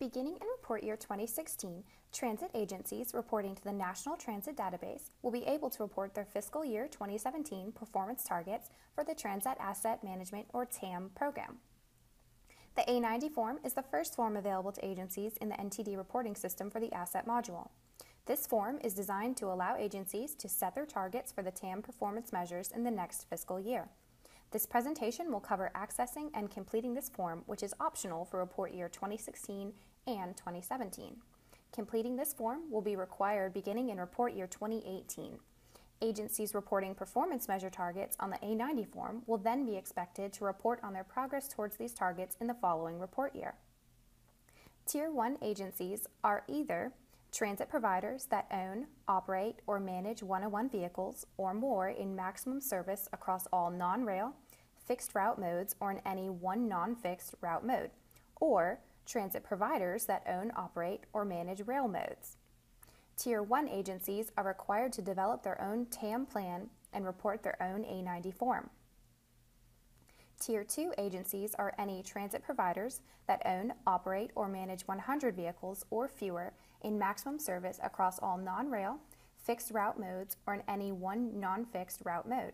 Beginning in report year 2016, transit agencies reporting to the National Transit Database will be able to report their fiscal year 2017 performance targets for the Transit Asset Management or TAM program. The A90 form is the first form available to agencies in the NTD reporting system for the asset module. This form is designed to allow agencies to set their targets for the TAM performance measures in the next fiscal year. This presentation will cover accessing and completing this form, which is optional for report year 2016 and 2017. Completing this form will be required beginning in report year 2018. Agencies reporting performance measure targets on the A90 form will then be expected to report on their progress towards these targets in the following report year. Tier 1 agencies are either transit providers that own, operate, or manage 101 vehicles or more in maximum service across all non-rail, fixed route modes, or in any one non-fixed route mode, or transit providers that own, operate, or manage rail modes. Tier 1 agencies are required to develop their own TAM plan and report their own A90 form. Tier 2 agencies are any transit providers that own, operate, or manage 100 vehicles or fewer in maximum service across all non-rail, fixed route modes, or in any one non-fixed route mode.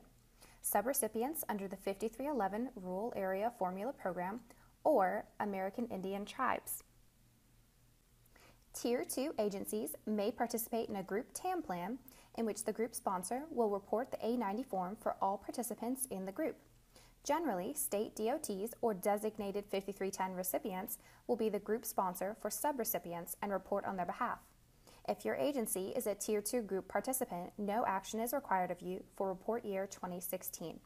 Subrecipients under the 5311 Rural Area Formula Program or American Indian Tribes. Tier 2 agencies may participate in a group TAM plan in which the group sponsor will report the A90 form for all participants in the group. Generally, state DOTs or designated 5310 recipients will be the group sponsor for subrecipients and report on their behalf. If your agency is a Tier 2 group participant, no action is required of you for report year 2016.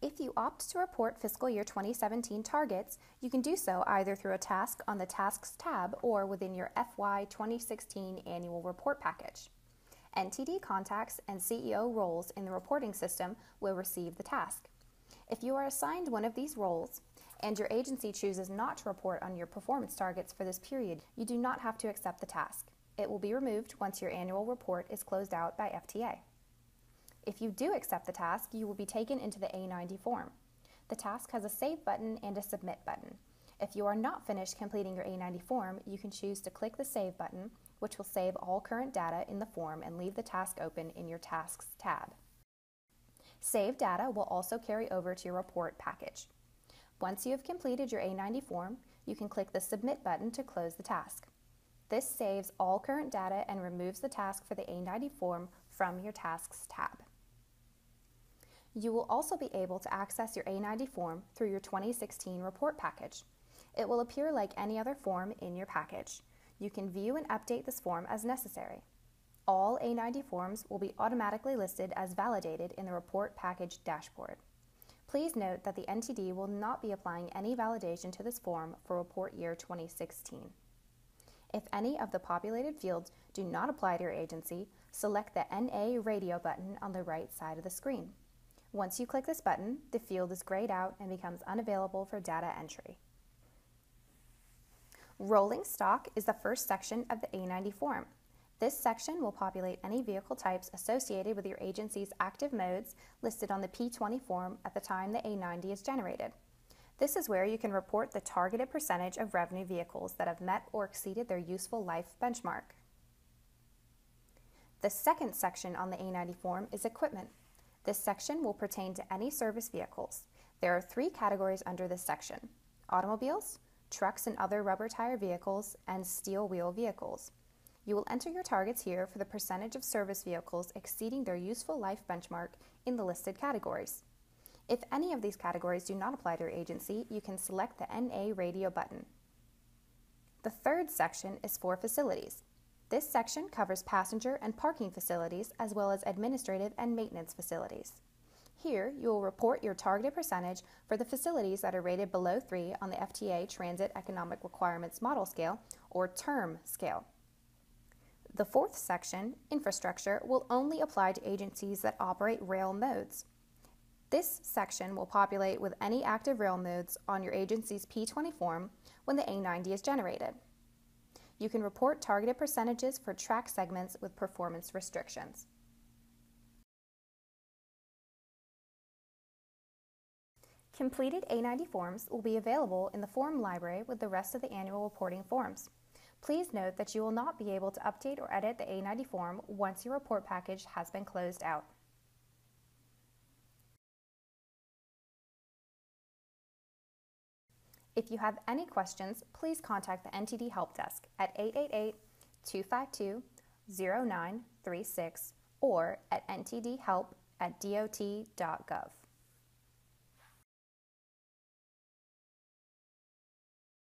If you opt to report fiscal year 2017 targets, you can do so either through a task on the Tasks tab or within your FY 2016 annual report package. NTD contacts and CEO roles in the reporting system will receive the task. If you are assigned one of these roles and your agency chooses not to report on your performance targets for this period, you do not have to accept the task. It will be removed once your annual report is closed out by FTA. If you do accept the task, you will be taken into the A90 form. The task has a Save button and a Submit button. If you are not finished completing your A90 form, you can choose to click the Save button, which will save all current data in the form and leave the task open in your Tasks tab. Saved data will also carry over to your report package. Once you have completed your A90 form, you can click the Submit button to close the task. This saves all current data and removes the task for the A90 form from your Tasks tab. You will also be able to access your A90 form through your 2016 report package. It will appear like any other form in your package. You can view and update this form as necessary. All A90 forms will be automatically listed as validated in the report package dashboard. Please note that the NTD will not be applying any validation to this form for report year 2016. If any of the populated fields do not apply to your agency, select the NA radio button on the right side of the screen. Once you click this button, the field is grayed out and becomes unavailable for data entry. Rolling stock is the first section of the A90 form. This section will populate any vehicle types associated with your agency's active modes listed on the P20 form at the time the A90 is generated. This is where you can report the targeted percentage of revenue vehicles that have met or exceeded their useful life benchmark. The second section on the A90 form is equipment. This section will pertain to any service vehicles. There are three categories under this section automobiles, trucks and other rubber tire vehicles, and steel wheel vehicles. You will enter your targets here for the percentage of service vehicles exceeding their useful life benchmark in the listed categories. If any of these categories do not apply to your agency, you can select the NA radio button. The third section is for facilities. This section covers passenger and parking facilities as well as administrative and maintenance facilities. Here, you will report your targeted percentage for the facilities that are rated below 3 on the FTA Transit Economic Requirements Model Scale or TERM scale. The fourth section, infrastructure, will only apply to agencies that operate rail modes. This section will populate with any active rail modes on your agency's P20 form when the A90 is generated. You can report targeted percentages for track segments with performance restrictions. Completed A90 forms will be available in the form library with the rest of the annual reporting forms. Please note that you will not be able to update or edit the A90 form once your report package has been closed out. If you have any questions, please contact the NTD Help Desk at 888-252-0936 or at ntdhelp at dot.gov.